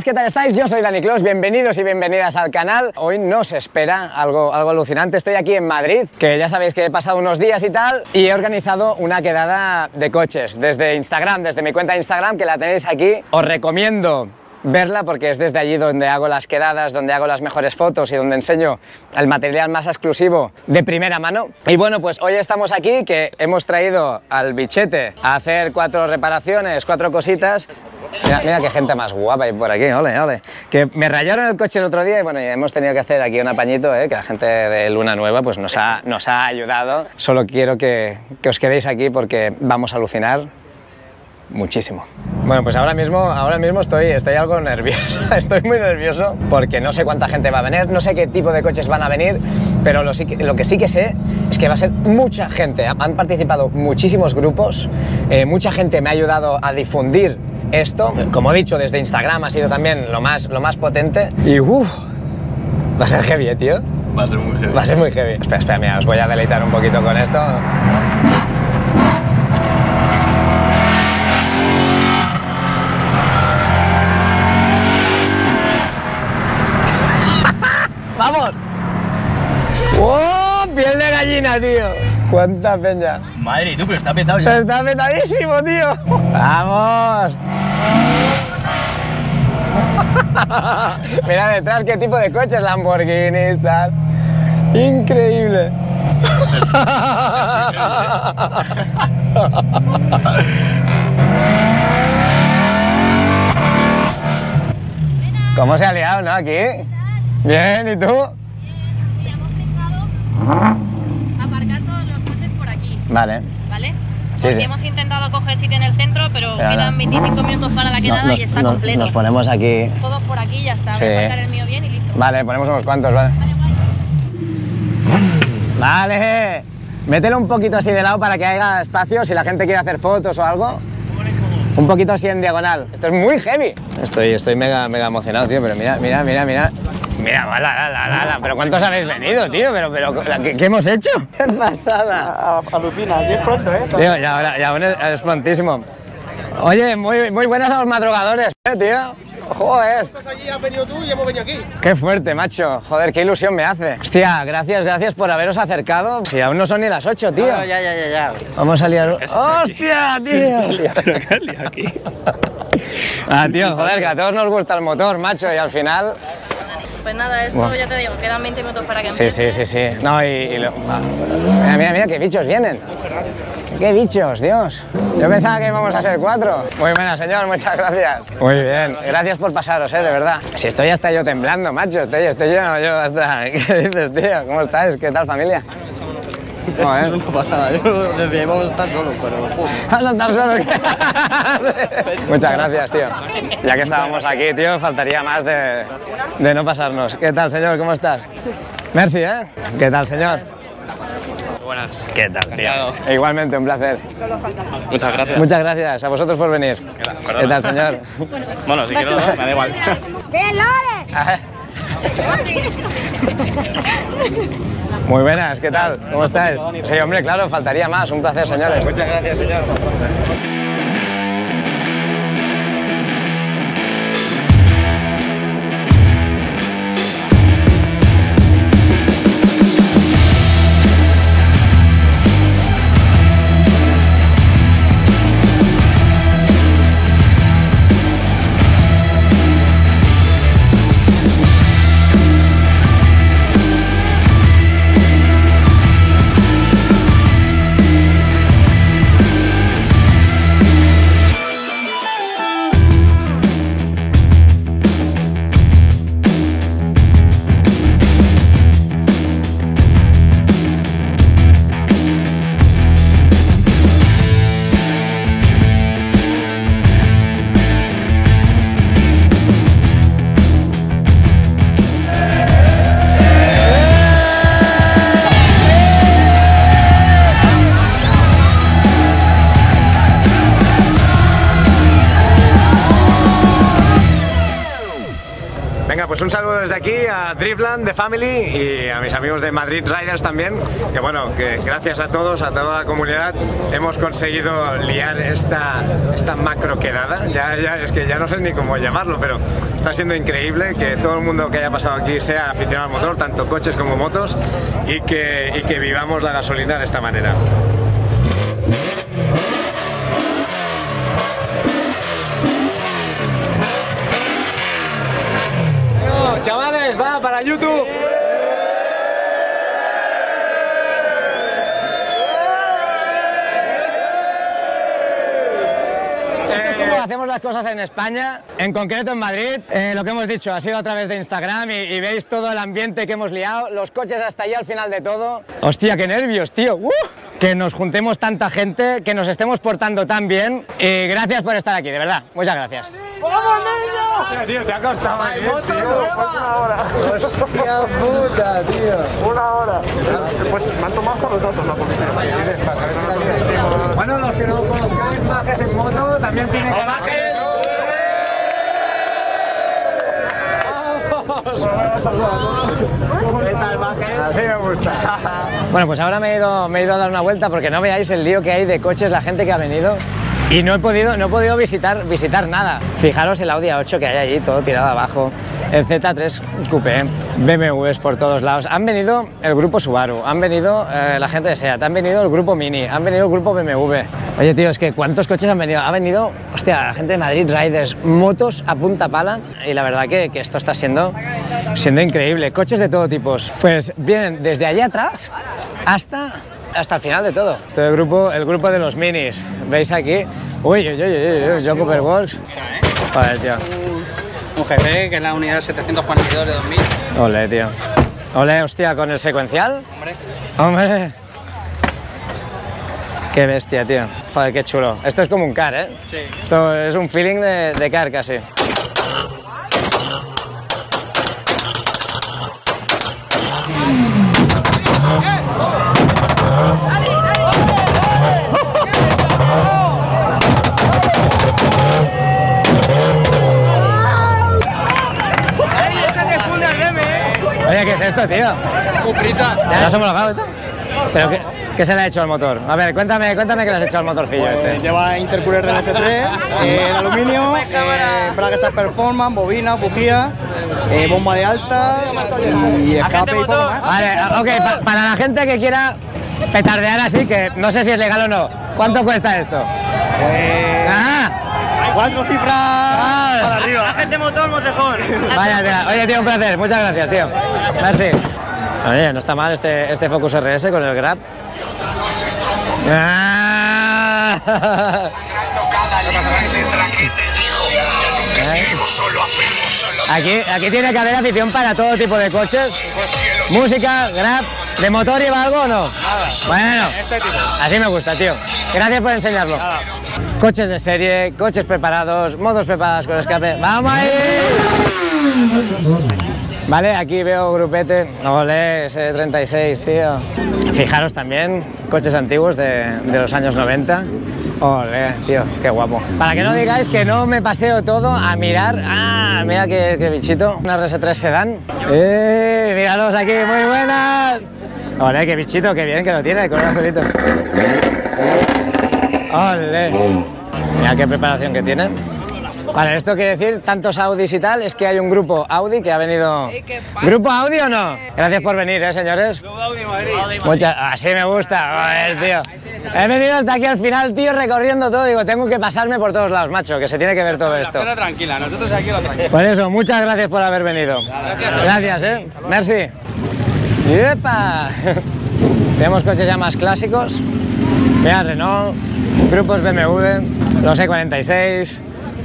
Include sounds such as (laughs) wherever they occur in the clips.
Buenas, ¿qué tal estáis? Yo soy Dani Clos, bienvenidos y bienvenidas al canal. Hoy nos espera algo, algo alucinante. Estoy aquí en Madrid, que ya sabéis que he pasado unos días y tal, y he organizado una quedada de coches desde Instagram, desde mi cuenta de Instagram, que la tenéis aquí. Os recomiendo verla porque es desde allí donde hago las quedadas, donde hago las mejores fotos y donde enseño el material más exclusivo de primera mano. Y bueno, pues hoy estamos aquí que hemos traído al bichete a hacer cuatro reparaciones, cuatro cositas Mira, mira, qué gente más guapa hay por aquí, ole, ole. Que me rayaron el coche el otro día y bueno, hemos tenido que hacer aquí un apañito, ¿eh? que la gente de Luna Nueva pues nos ha, nos ha ayudado. Solo quiero que, que os quedéis aquí porque vamos a alucinar muchísimo. Bueno, pues ahora mismo, ahora mismo estoy, estoy algo nervioso, (laughs) estoy muy nervioso porque no sé cuánta gente va a venir, no sé qué tipo de coches van a venir, pero lo, lo que sí que sé es que va a ser mucha gente. Han participado muchísimos grupos, eh, mucha gente me ha ayudado a difundir esto, como he dicho, desde Instagram ha sido también lo más, lo más potente. Y uff, va a ser heavy, ¿eh, tío. Va a ser muy heavy. Va a ser muy heavy. Espera, espera, mira, os voy a deleitar un poquito con esto. (laughs) ¡Vamos! ¡Oh! Piel de gallina, tío. ¡Cuánta peña! Madre, tú, pero está petado ya. Está petadísimo, tío. ¡Vamos! (laughs) Mira detrás qué tipo de coches, Lamborghinis, tal. Increíble. (laughs) ¿Cómo se ha liado, no? Aquí. Bien, ¿y tú? Mira, hemos pensado aparcar todos los coches por aquí, Vale. ¿vale? Sí, Porque sí. hemos intentado coger sitio en el centro, pero, Pero quedan ahora- 25 minutos para la quedada Nos- y está completo. Nos ponemos aquí. Todos por aquí ya está. Voy a aparcar el mío bien y listo. Vale, ponemos unos cuantos, vale. Vale, guay. Vale. Mételo un poquito así de lado para que haya espacio si la gente quiere hacer fotos o algo. Un poquito así en diagonal. Esto es muy heavy. Estoy, estoy mega, mega emocionado, tío, pero mira, mira, mira, mira. Mira, la, la, la, la, la. Pero ¿cuántos habéis venido, tío? Pero, pero, ¿qué, qué hemos hecho? ¡Qué pasada! Alucina, aquí es pronto, ¿eh? Tío, ya, ahora, ya es prontísimo. Oye, muy, muy buenas a los madrugadores, eh, tío. Joder. allí has venido tú y hemos venido aquí. Qué fuerte, macho. Joder, qué ilusión me hace. Hostia, gracias, gracias por haberos acercado. Si aún no son ni las 8, tío. ya, ya, ya, ya. Vamos a liar. ¡Hostia, tío! (laughs) aquí. Ah, tío, joder, que a todos nos gusta el motor, macho, y al final. Pues nada, esto ya te digo, quedan 20 minutos para que Sí, sí, sí, sí. No, y. y lo- ah, Mira, mira, mira, qué bichos vienen. ¡Qué bichos, Dios! Yo pensaba que íbamos a ser cuatro. Muy buena, señor, muchas gracias. Muy bien, gracias por pasaros, eh, de verdad. Si estoy hasta yo temblando, macho, estoy, estoy yo, yo hasta... (laughs) ¿Qué dices, tío? ¿Cómo estáis? ¿Qué tal, familia? Esto Joder. es una pasada. Yo desde ahí vamos a estar solos, pero. Vamos a estar solos. Muchas gracias, tío. Ya que estábamos aquí, tío, faltaría más de, de no pasarnos. ¿Qué tal, señor? ¿Cómo estás? Merci, ¿eh? ¿Qué tal, señor? Buenas. ¿Qué tal, tío? Igualmente, un placer. Muchas gracias. Muchas gracias a vosotros por venir. ¿Qué tal, señor? Bueno, si quiero, me da igual. (laughs) (laughs) Muy buenas, ¿qué tal? ¿Cómo estáis? Sí, hombre, claro, faltaría más. Un placer, señores. Muchas gracias, señor. Pues un saludo desde aquí a Driftland de Family y a mis amigos de Madrid Riders también, que bueno, que gracias a todos, a toda la comunidad, hemos conseguido liar esta, esta macro quedada. Ya, ya, es que ya no sé ni cómo llamarlo, pero está siendo increíble que todo el mundo que haya pasado aquí sea aficionado al motor, tanto coches como motos, y que, y que vivamos la gasolina de esta manera. Bueno, chavales, va para YouTube. Esto es como hacemos las cosas en España, en concreto en Madrid. Eh, lo que hemos dicho ha sido a través de Instagram y, y veis todo el ambiente que hemos liado, los coches hasta allá al final de todo. Hostia, qué nervios, tío. ¡Uh! Que nos juntemos tanta gente, que nos estemos portando tan bien. Y gracias por estar aquí, de verdad. Muchas gracias. Hostia, tío, te ha costado ahí, tío. Una hora. Hostia puta, tío. Una hora. Pues me han tomado hasta los datos la policía. Bueno, los que no conozcáis Majes en moto también tienen que Bueno, pues ahora me he, ido, me he ido a dar una vuelta porque no veáis el lío que hay de coches, la gente que ha venido. Y no he podido, no he podido visitar, visitar nada. Fijaros el Audi A8 que hay allí, todo tirado abajo. El Z3 Coupé, BMWs por todos lados. Han venido el grupo Subaru, han venido eh, la gente de SEAT, han venido el grupo Mini, han venido el grupo BMW. Oye, tío, es que ¿cuántos coches han venido? Ha venido, hostia, la gente de Madrid Riders, motos a punta pala. Y la verdad que, que esto está siendo, siendo increíble. Coches de todo tipo. Pues vienen desde allá atrás hasta hasta el final de todo. Todo el grupo, el grupo de los minis. ¿Veis aquí? Uy, uy, uy, uy, uy, John Cooper Works. Joder, tío. Un GP que es la unidad 742 de 2000. Ole, tío. Ole, hostia, con el secuencial. Hombre. Hombre. Qué bestia, tío. Joder, qué chulo. Esto es como un car, ¿eh? Sí. Esto es un feeling de, de car casi. Oye, ¿qué es esto, tío? Cuprita. ¿Ya has homologado esto? ¿Pero qué, qué se le ha hecho al motor? A ver, cuéntame, cuéntame qué le has hecho al motorcillo este. Lleva intercooler del S3, (laughs) eh, aluminio, eh, bragas performance, bobina, bujía, eh, bomba de alta y escape y poco más. Vale, ok, pa- para la gente que quiera petardear así, que no sé si es legal o no, ¿cuánto cuesta esto? Eh, ¡Ah! Cuatro cifras para arriba. Gente motor, motejón. Vaya, tela. Oye, tío, un placer. Muchas gracias, tío. Merci. Oye, no está mal este, este Focus RS con el Grab. (laughs) Aquí, aquí tiene que haber afición para todo tipo de coches. Música, Grab, ¿de motor lleva algo o no? Bueno, así me gusta, tío. Gracias por enseñarlo. Coches de serie, coches preparados, motos preparadas con escape. ¡Vamos ahí! Vale, aquí veo grupete. Ole, ese 36, tío. Fijaros también, coches antiguos de, de los años 90. Ole, tío, qué guapo. Para que no digáis que no me paseo todo a mirar. Ah, mira qué, qué bichito. Una RS3 Sedan. ¡Eh! Míralos aquí, muy buenas. Ole, qué bichito, qué bien que lo tiene, con un azulito. ¡Ole! Mira qué preparación que tiene. Vale, esto quiere decir tantos Audis y tal, es que hay un grupo Audi que ha venido. ¿Grupo Audi o no? Gracias por venir, ¿eh, señores? Muchas, así me gusta, joder, tío. He venido hasta aquí al final, tío, recorriendo todo. Digo, tengo que pasarme por todos lados, macho, que se tiene que ver todo esto. Tranquila, nosotros aquí lo tranquilo. Por eso, muchas gracias por haber venido. Gracias, ¿eh? Merci. ¡Yepa! (laughs) Tenemos coches ya más clásicos. Mira, Renault, grupos BMW, los E46,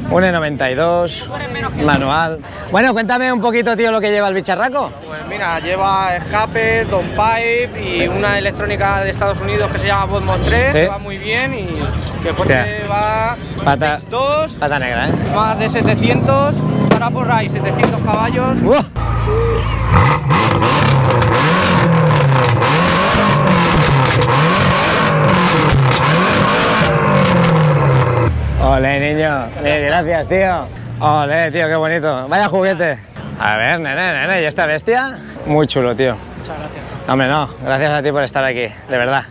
un E92, manual. Bueno, cuéntame un poquito, tío, lo que lleva el bicharraco. Pues mira, lleva escape, downpipe y una electrónica de Estados Unidos que se llama Bodmon 3, Sí. que va muy bien y que porque va Pata, 2, pata negra, ¿eh? más de 700, para por ahí 700 caballos. ¡Uah! Ole, niño. Eh, gracias, tío. Ole, tío, qué bonito. Vaya juguete. A ver, nene, nene, ¿y esta bestia? Muy chulo, tío. Muchas gracias. Hombre, no, gracias a ti por estar aquí, de verdad.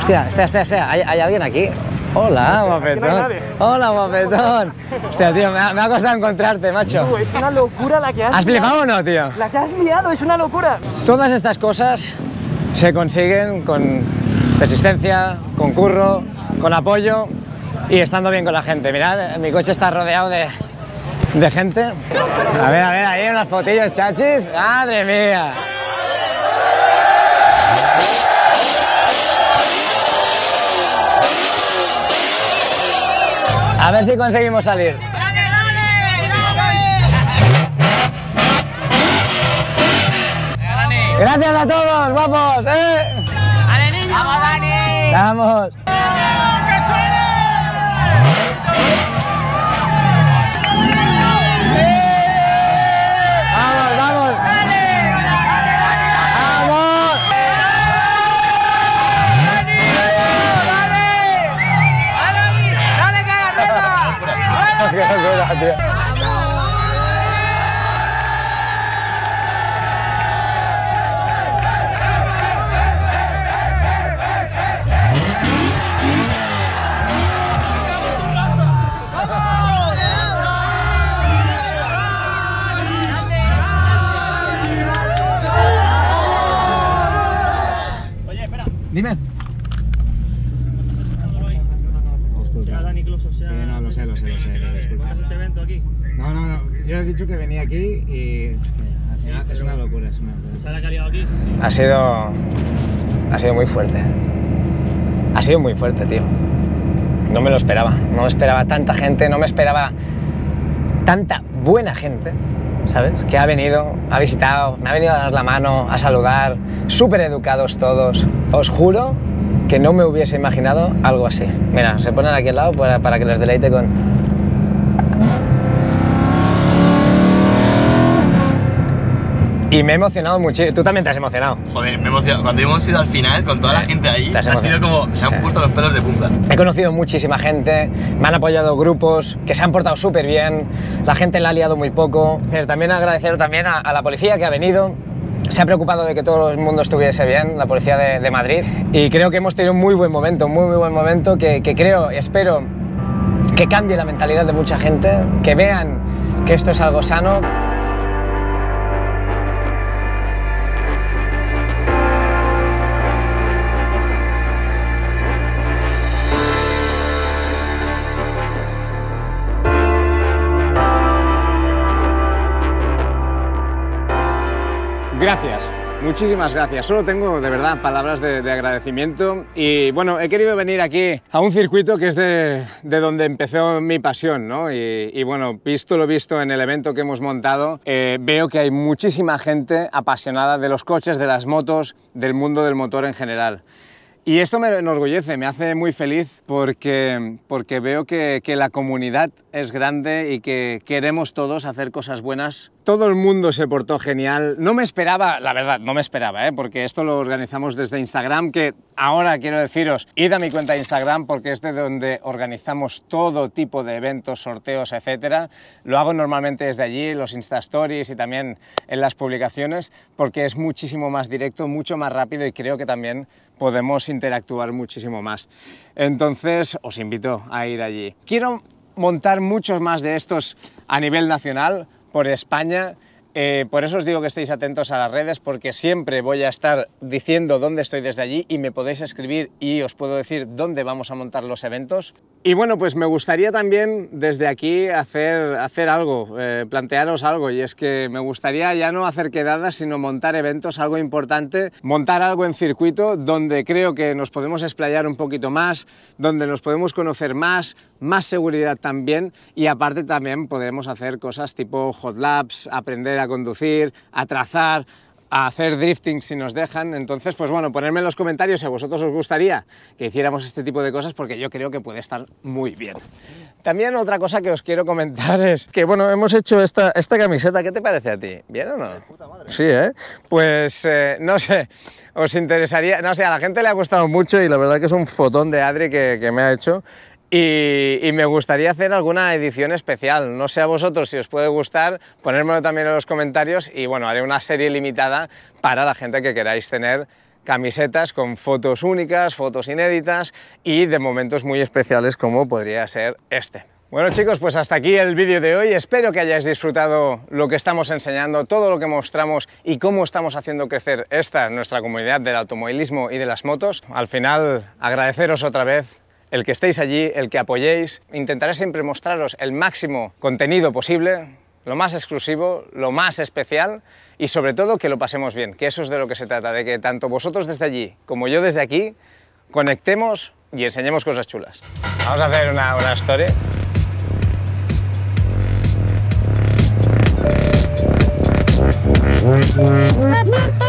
Hostia, espera, espera, espera, ¿hay, hay alguien aquí? Hola, guapetón. no. Hola, guapetón. Hostia, tío, me ha, me ha costado encontrarte, macho. Es una locura la que has ¿Has flipado o no, tío? La que has liado, es una locura. Todas estas cosas se consiguen con persistencia, con curro, con apoyo y estando bien con la gente. Mirad, mi coche está rodeado de, de gente. A ver, a ver, ahí unas fotillos, chachis. ¡Madre mía! A ver si conseguimos salir. Gracias a todos, guapos. ¡Eh! ¡Vamos, Dani! ¡Vamos! ¡Vamos, Dime. Sea Dani Closo, sea. Sí, no, lo sé, lo sé, lo sé, disculpa. ¿Montas este evento aquí? No, no, no. Yo he dicho que venía aquí y al final es una locura, es una locura. ¿Se ha caliado aquí? Ha sido. Ha sido muy fuerte. Ha sido muy fuerte, tío. No me lo esperaba. No me esperaba tanta gente, no me esperaba tanta buena gente, ¿sabes? Que ha venido, ha visitado, me ha venido a dar la mano, a saludar, súper educados todos. Os juro que no me hubiese imaginado algo así. Mira, se ponen aquí al lado para, para que les deleite con. Y me he emocionado muchísimo. Tú también te has emocionado. Joder, me he emocionado. Cuando hemos ido al final, con toda la gente ahí, ha sido como. Se han Sí. puesto los pelos de punta. He conocido muchísima gente, me han apoyado grupos que se han portado súper bien, la gente la ha liado muy poco. También agradecer también a, a la policía que ha venido, se ha preocupado de que todo el mundo estuviese bien, la policía de, de Madrid. Y creo que hemos tenido un muy buen momento, un muy, muy buen momento que, que creo, espero que cambie la mentalidad de mucha gente, que vean que esto es algo sano. Gracias, muchísimas gracias. Solo tengo de verdad palabras de, de agradecimiento y bueno, he querido venir aquí a un circuito que es de, de donde empezó mi pasión, ¿no? Y, y bueno, visto lo visto en el evento que hemos montado, eh, veo que hay muchísima gente apasionada de los coches, de las motos, del mundo del motor en general. Y esto me enorgullece, me hace muy feliz porque, porque veo que, que la comunidad es grande y que queremos todos hacer cosas buenas. Todo el mundo se portó genial. No me esperaba, la verdad, no me esperaba, ¿eh? porque esto lo organizamos desde Instagram, que ahora quiero deciros, id a mi cuenta de Instagram porque es de donde organizamos todo tipo de eventos, sorteos, etc. Lo hago normalmente desde allí, los Insta Stories y también en las publicaciones, porque es muchísimo más directo, mucho más rápido y creo que también podemos interactuar muchísimo más. Entonces, os invito a ir allí. Quiero montar muchos más de estos a nivel nacional, por España. Eh, por eso os digo que estéis atentos a las redes, porque siempre voy a estar diciendo dónde estoy desde allí y me podéis escribir y os puedo decir dónde vamos a montar los eventos. Y bueno, pues me gustaría también desde aquí hacer, hacer algo, eh, plantearos algo, y es que me gustaría ya no hacer quedadas, sino montar eventos, algo importante, montar algo en circuito donde creo que nos podemos explayar un poquito más, donde nos podemos conocer más, más seguridad también, y aparte también podremos hacer cosas tipo hot laps, aprender a conducir, a trazar, a hacer drifting si nos dejan. Entonces, pues bueno, ponerme en los comentarios si a vosotros os gustaría que hiciéramos este tipo de cosas porque yo creo que puede estar muy bien. También otra cosa que os quiero comentar es que, bueno, hemos hecho esta, esta camiseta. ¿Qué te parece a ti? ¿Bien o no? Sí, ¿eh? Pues, eh, no sé, os interesaría... No sé, a la gente le ha gustado mucho y la verdad que es un fotón de Adri que, que me ha hecho. Y, me gustaría hacer alguna edición especial. No sé a vosotros si os puede gustar, ponérmelo también en los comentarios y bueno, haré una serie limitada para la gente que queráis tener camisetas con fotos únicas, fotos inéditas y de momentos muy especiales como podría ser este. Bueno chicos, pues hasta aquí el vídeo de hoy. Espero que hayáis disfrutado lo que estamos enseñando, todo lo que mostramos y cómo estamos haciendo crecer esta, nuestra comunidad del automovilismo y de las motos. Al final, agradeceros otra vez el que estéis allí, el que apoyéis. Intentaré siempre mostraros el máximo contenido posible, lo más exclusivo, lo más especial y sobre todo que lo pasemos bien, que eso es de lo que se trata, de que tanto vosotros desde allí como yo desde aquí conectemos y enseñemos cosas chulas. Vamos a hacer una, una story. (laughs)